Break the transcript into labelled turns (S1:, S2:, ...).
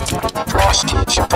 S1: Cross teacher.